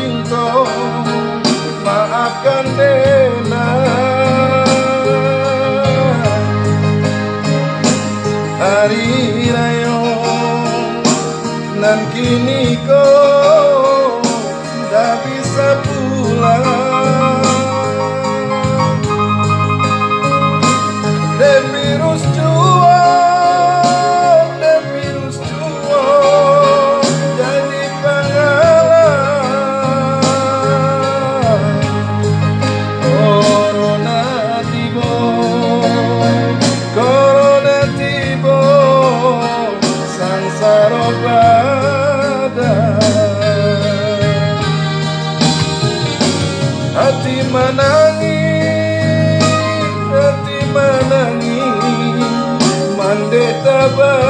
cinta maafkan Dena. Hari rayo nan kini kau tak bisa pulang. above.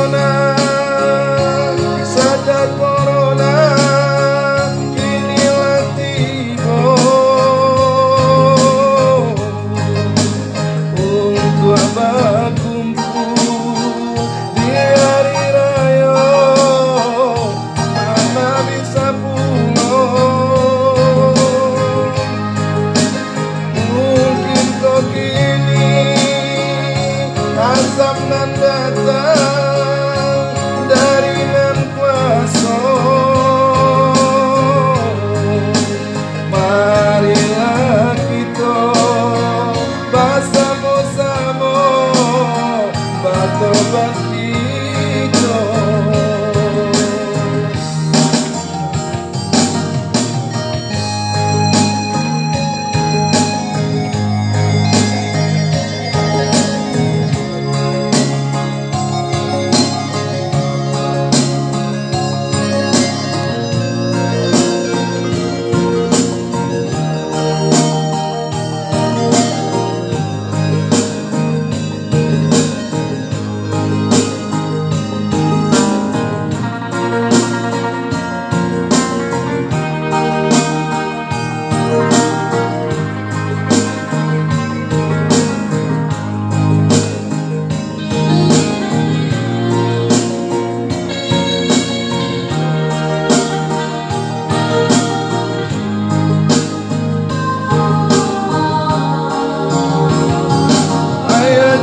Sabnandata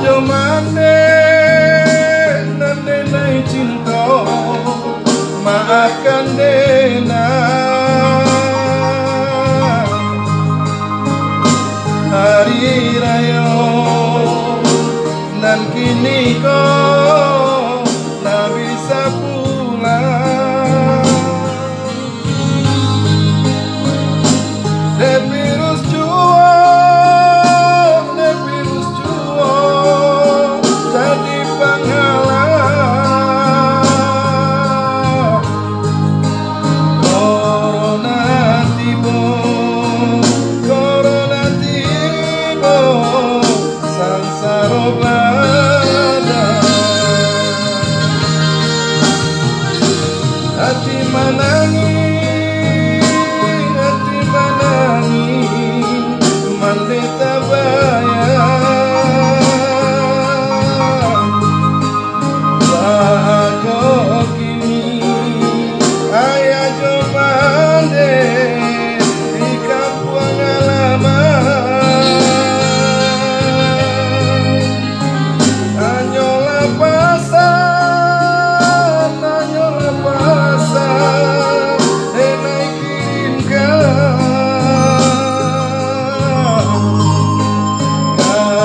Ojo mane nane nai cinta maafkan dena Hari raya nan kini kau hati menangis hati menangis menderita bayang bahagia kini ayah coba deh jika pengalaman anyolah